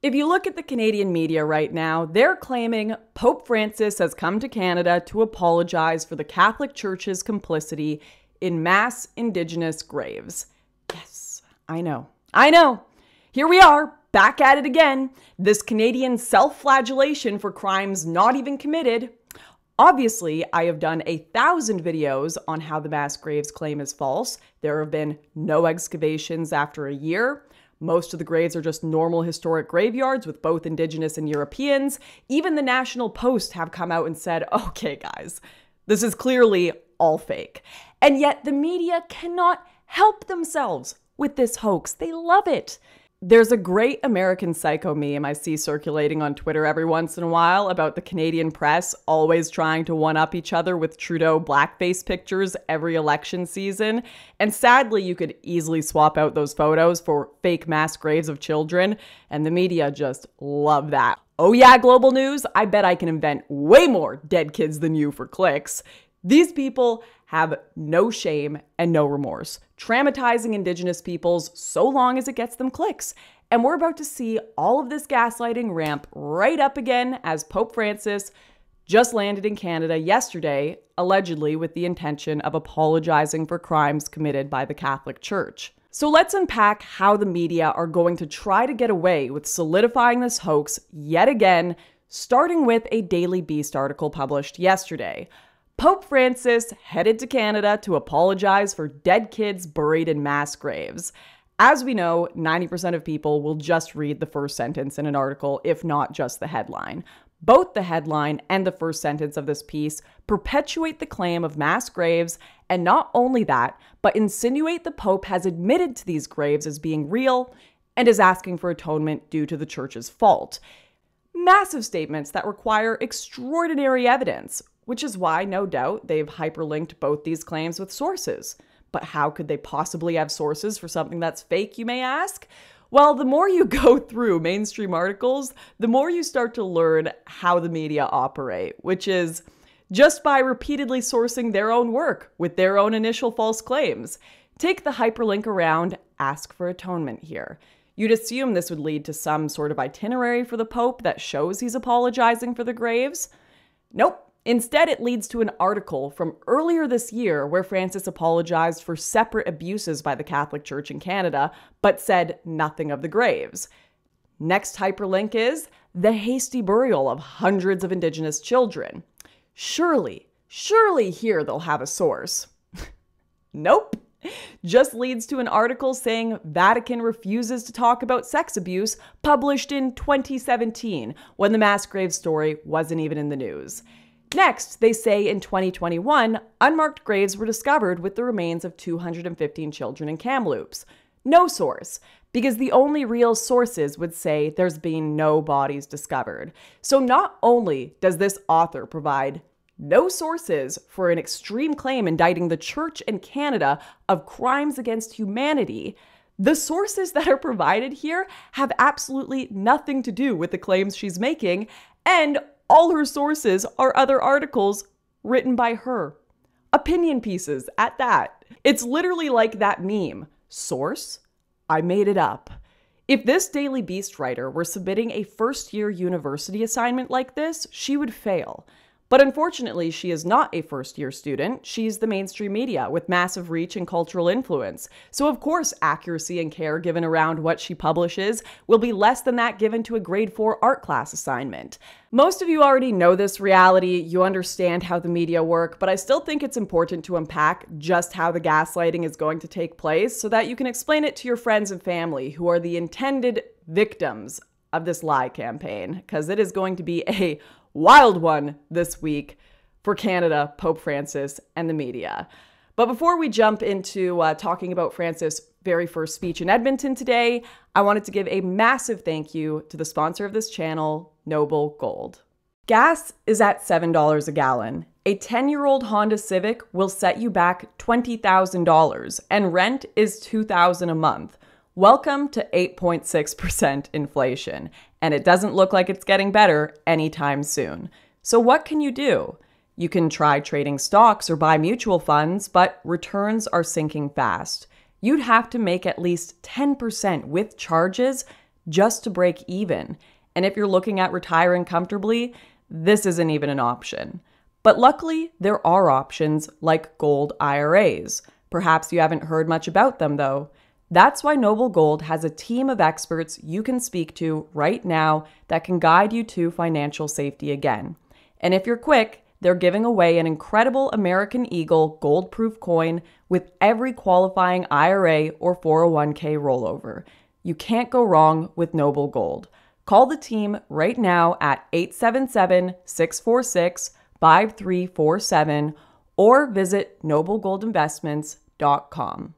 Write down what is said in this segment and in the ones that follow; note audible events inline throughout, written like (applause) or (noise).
If you look at the Canadian media right now, they're claiming Pope Francis has come to Canada to apologize for the Catholic Church's complicity in mass Indigenous graves. Yes, I know. I know. Here we are, back at it again. This Canadian self flagellation for crimes not even committed. Obviously, I have done a thousand videos on how the mass graves claim is false. There have been no excavations after a year. Most of the graves are just normal historic graveyards with both Indigenous and Europeans. Even the National Post have come out and said, (laughs) okay, guys, this is clearly all fake. And yet the media cannot help themselves with this hoax. They love it. There's a great American Psycho meme I see circulating on Twitter every once in a while about the Canadian press always trying to one up each other with Trudeau blackface pictures every election season. And sadly, you could easily swap out those photos for fake mass graves of children, and the media just love that. Oh, yeah, global news, I bet I can invent way more dead kids than you for clicks. These people have no shame and no remorse, traumatizing Indigenous peoples so long as it gets them clicks. And we're about to see all of this gaslighting ramp right up again as Pope Francis just landed in Canada yesterday, allegedly with the intention of apologizing for crimes committed by the Catholic Church. So let's unpack how the media are going to try to get away with solidifying this hoax yet again, starting with a Daily Beast article published yesterday. Pope Francis headed to Canada to apologize for dead kids buried in mass graves. As we know, 90% of people will just read the first sentence in an article, if not just the headline. Both the headline and the first sentence of this piece perpetuate the claim of mass graves, and not only that, but insinuate the Pope has admitted to these graves as being real and is asking for atonement due to the Church's fault. Massive statements that require extraordinary evidence, which is why, no doubt, they've hyperlinked both these claims with sources. But how could they possibly have sources for something that's fake, you may ask? Well, the more you (laughs) go through mainstream articles, the more you start to learn how the media operate, which is just by repeatedly sourcing their own work with their own initial false claims. Take the hyperlink around ask for atonement here. You'd assume this would lead to some sort of itinerary for the Pope that shows he's apologizing for the graves. Nope, Instead, it leads to an article from earlier this year where Francis apologized for separate abuses by the Catholic Church in Canada, but said nothing of the graves. Next hyperlink is the hasty burial of hundreds of Indigenous children. Surely, surely here they'll have a source. (laughs) nope. Just leads to an article saying Vatican refuses to talk about sex abuse, published in 2017, when the mass grave story wasn't even in the news. Next, they say in 2021, unmarked graves were discovered with the remains of 215 children in Kamloops. No source, because the only real sources would say there's been no bodies discovered. So not only does this author provide no sources for an extreme claim indicting the church in Canada of crimes against humanity, the sources that are provided here have absolutely nothing to do with the claims she's making and all her sources are other articles written by her. Opinion pieces at that. It's literally like that meme source? I made it up. If this Daily Beast writer were submitting a first year university assignment like this, she would fail. But unfortunately, she is not a first year student. She's the mainstream media with massive reach and cultural influence. So, of course, accuracy and care given around what she publishes will be less than that given to a grade 4 art class assignment. Most of you already know this reality, you understand how the media work, but I still think it's important to unpack just how the gaslighting is going to take place so that you can explain it to your friends and family who are the intended victims of this lie campaign, because it is going to be a wild one this week for Canada, Pope Francis, and the media. But before we jump into uh, talking about Francis' very first speech in Edmonton today, I wanted to give a massive thank you to the sponsor of this channel, Noble Gold. Gas is at $7 a gallon. A 10 year old Honda Civic will set you back $20,000, and rent is $2,000 a month. Welcome to 8.6% inflation, and it doesn't look like it's getting better anytime soon. So, what can you do? You can try trading stocks or buy mutual funds, but returns are sinking fast. You'd have to make at least 10% with charges just to break even. And if you're looking at retiring comfortably, this isn't even an option. But luckily, there are options like gold IRAs. Perhaps you haven't heard much about them though. That's why Noble Gold has a team of experts you can speak to right now that can guide you to financial safety again. And if you're quick, they're giving away an incredible American Eagle gold proof coin with every qualifying IRA or 401k rollover. You can't go wrong with Noble Gold. Call the team right now at 877 646 5347 or visit noblegoldinvestments.com.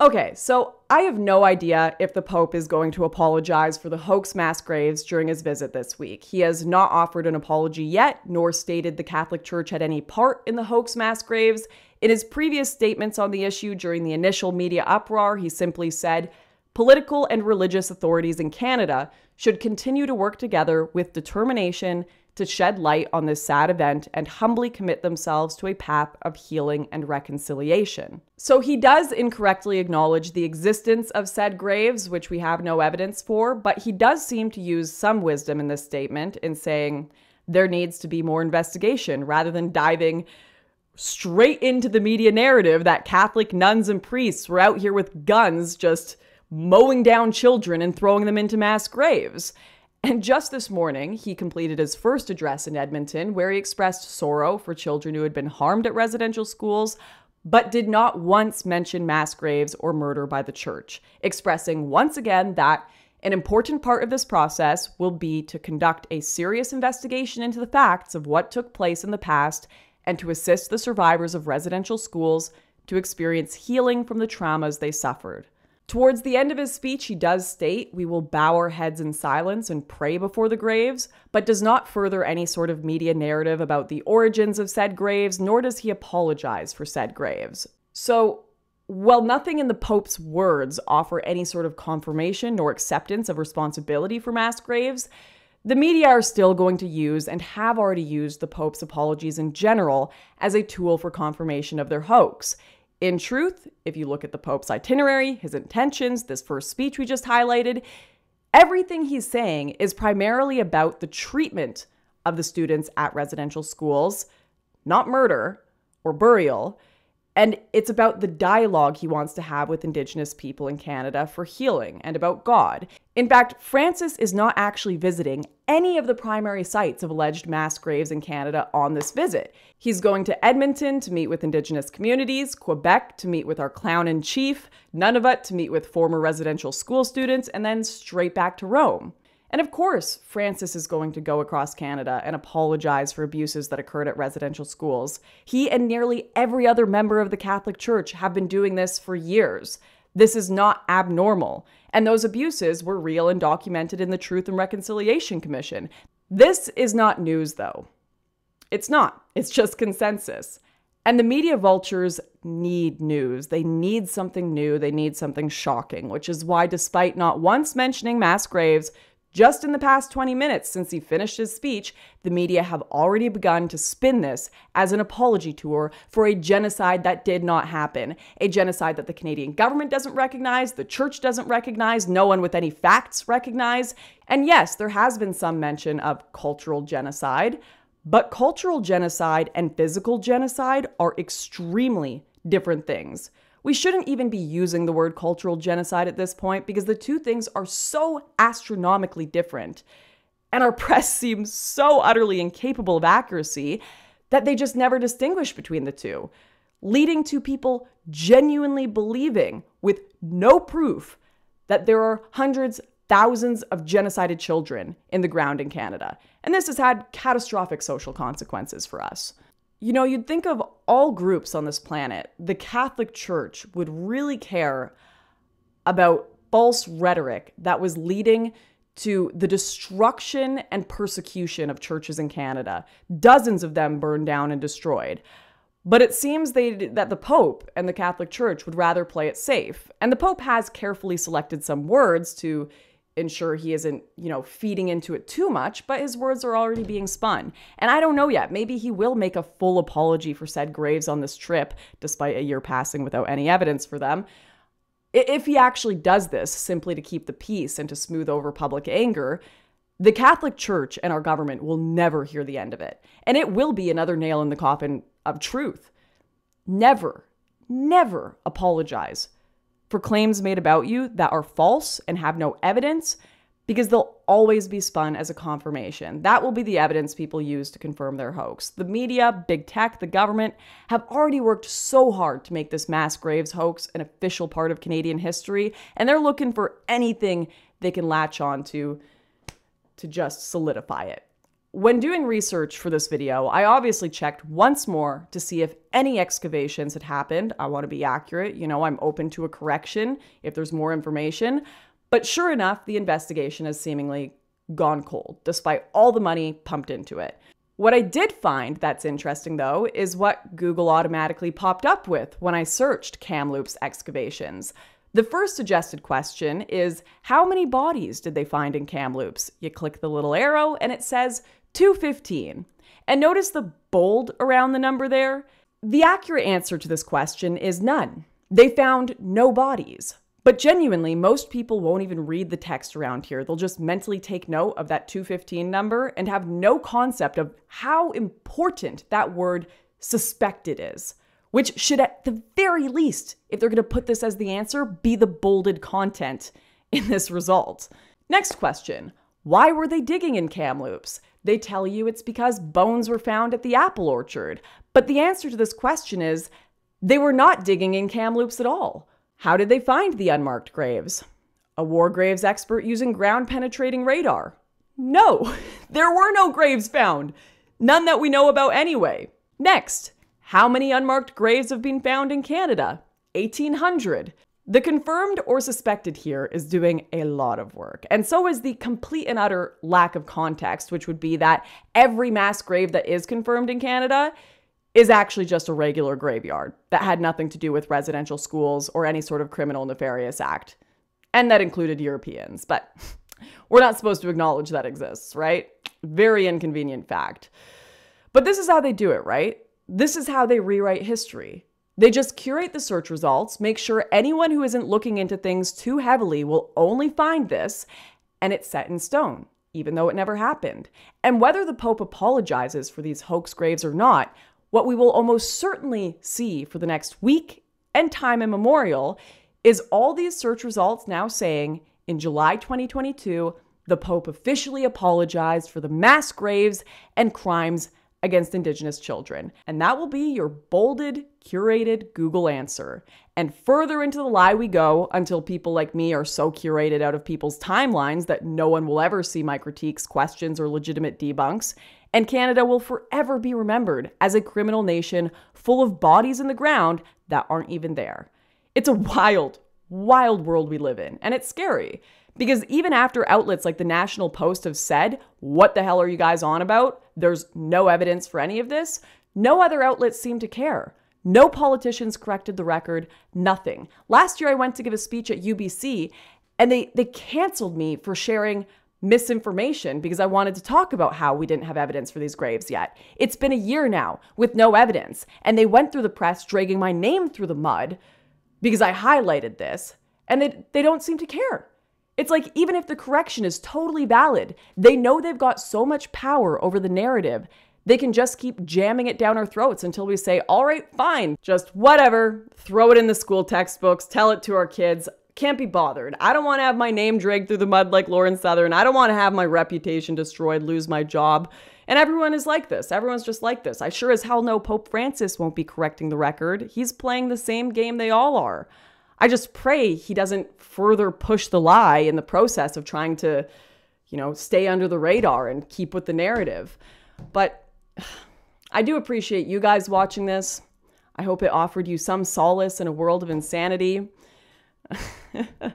Okay, so I have no idea if the Pope is going to apologize for the hoax mass graves during his visit this week. He has not offered an apology yet, nor stated the Catholic Church had any part in the hoax mass graves. In his previous statements on the issue during the initial media uproar, he simply said, Political and religious authorities in Canada should continue to work together with determination to shed light on this sad event and humbly commit themselves to a path of healing and reconciliation. So he does incorrectly acknowledge the existence of said graves, which we have no evidence for, but he does seem to use some wisdom in this statement in saying there needs to be more investigation rather than diving straight into the media narrative that Catholic nuns and priests were out here with guns just mowing down children and throwing them into mass graves. And just this morning, he completed his first address in Edmonton, where he expressed sorrow for children who had been harmed at residential schools, but did not once mention mass graves or murder by the church, expressing once again that an important part of this process will be to conduct a serious investigation into the facts of what took place in the past and to assist the survivors of residential schools to experience healing from the traumas they suffered. Towards the end of his speech, he does state, We will bow our heads in silence and pray before the graves, but does not further any sort of media narrative about the origins of said graves, nor does he apologize for said graves. So, while nothing in the Pope's words offer any sort of confirmation nor acceptance of responsibility for mass graves, the media are still going to use and have already used the Pope's apologies in general as a tool for confirmation of their hoax. In truth, if you look at the Pope's itinerary, his intentions, this first speech we just highlighted, everything he's saying is primarily about the treatment of the students at residential schools, not murder or burial, and it's about the dialogue he wants to have with Indigenous people in Canada for healing and about God. In fact, Francis is not actually visiting any of the primary sites of alleged mass graves in Canada on this visit. He's going to Edmonton to meet with Indigenous communities, Quebec to meet with our clown in chief, Nunavut to meet with former residential school students, and then straight back to Rome. And of course, Francis is going to go across Canada and apologize for abuses that occurred at residential schools. He and nearly every other member of the Catholic Church have been doing this for years. This is not abnormal. And those abuses were real and documented in the Truth and Reconciliation Commission. This is not news, though. It's not, it's just consensus. And the media vultures need news. They need something new. They need something shocking, which is why, despite not once mentioning mass graves, just in the past 20 minutes since he finished his speech, the media have already begun to spin this as an apology tour for a genocide that did not happen. A genocide that the Canadian government doesn't recognize, the church doesn't recognize, no one with any facts recognize. And yes, there has been some mention of cultural genocide, but cultural genocide and physical genocide are extremely different things. We shouldn't even be using the word cultural genocide at this point because the two things are so astronomically different. And our (laughs) press seems so utterly incapable of accuracy that they just never distinguish between the two, leading to people genuinely believing, with no proof, that there are hundreds, thousands of genocided children in the ground in Canada. And this has had catastrophic social consequences for us. You know, you'd think of all groups on this planet, the Catholic Church would really care about false rhetoric that was leading to the destruction and persecution of churches in Canada. Dozens of them burned down and destroyed. But it seems they, that the Pope and the Catholic Church would rather play it safe. And the Pope has carefully selected some words to ensure he isn't, you know, feeding into it too much, but his words are already being spun. And I don't know yet. Maybe he will make a full apology for said graves on this trip, despite a year passing without any evidence for them. If he actually does this simply to keep the peace and to smooth over public anger, the Catholic Church and our government will never hear the end of it. And it will be another nail in the coffin of truth. Never, never apologize for claims made about you that are false and have no evidence because they'll always be spun as a confirmation. That will be the evidence people use to confirm their hoax. The media, big tech, the government have already worked so hard to make this mass graves hoax an official part of Canadian history, and they're looking for anything they can latch on to to just solidify it. When doing research for this video, I obviously checked once more to see if any excavations had happened. I want to be accurate, you know, I'm open to a correction if there's more information. But sure enough, the investigation has seemingly gone cold, despite all the money pumped into it. What I did find that's interesting, though, is what Google automatically popped up with when I searched Kamloops excavations. The first suggested question is How many bodies did they find in Kamloops? You click the little arrow and it says 215. And notice the bold around the number there? The accurate answer to this question is none. They found no bodies. But genuinely, most people won't even read the text around here. They'll just mentally take note of that 215 number and have no concept of how important that word suspected is, which should, at the very least, if they're going to put this as the answer, be the bolded content in this result. Next question Why were they digging in Kamloops? They tell you it's because bones were found at the apple orchard. But the answer to this question is they were not digging in Kamloops at all. How did they find the unmarked graves? A war graves expert using ground penetrating radar? No, (laughs) there were no graves found. None that we know about anyway. Next, how many unmarked graves have been found in Canada? 1800. The confirmed or suspected here is doing a lot of work, and so is the complete and utter lack of context, which would be that every mass grave that is confirmed in Canada is actually just a regular graveyard that had nothing to do with residential schools or any sort of criminal nefarious act. And that included Europeans, but (laughs) we're not supposed to acknowledge that exists, right? Very inconvenient fact. But this is how they do it, right? This is how they rewrite history. They just curate the search results, make sure anyone who isn't looking into things too heavily will only find this, and it's set in stone, even though it never happened. And whether the Pope apologizes for these hoax graves or not, what we will almost certainly see for the next week and time immemorial is all these search results now saying in July 2022, the Pope officially apologized for the mass graves and crimes against Indigenous children. And that will be your bolded, curated Google answer. And further into the lie we go until people like me are so curated out of people's timelines that no one will ever see my critiques, questions, or legitimate debunks and Canada will forever be remembered as a criminal nation full of bodies in the ground that aren't even there. It's a wild, wild world we live in, and it's scary. Because even after outlets like the National Post have said, What the hell are you guys on about? There's no evidence for any of this, no other outlets seem to care. No politicians corrected the record, nothing. Last year I went to give a speech at UBC and they, they canceled me for sharing misinformation because I wanted to talk about how we didn't have evidence for these graves yet. It's been a year now with no evidence, and they went through the press dragging my name through the mud because I highlighted this, and they, they don't seem to care. It's like even if the correction is totally valid, they know they've got so much power over the narrative. They can just keep jamming it down our throats until we say, all right, fine, just whatever, throw it in the school textbooks, tell it to our kids. Can't be bothered. I don't want to have my name dragged through the mud like Lauren Southern. I don't want to have my reputation destroyed, lose my job. And everyone is like this. Everyone's just like this. I sure as hell know Pope Francis won't be correcting the record. He's playing the same game they all are. I just pray he doesn't further push the lie in the process of trying to, you know, stay under the radar and keep with the narrative. But (sighs) I do appreciate you guys watching this. I hope it offered you some solace in a world of insanity. (laughs) oh,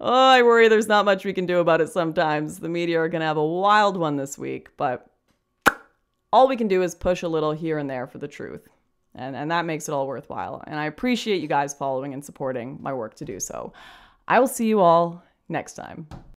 I worry there's not much we can do about it sometimes. The media are going to have a wild one this week, but all we can do is push a little here and there for the truth. And, and that makes it all worthwhile. And I appreciate you guys following and supporting my work to do so. I will see you all next time.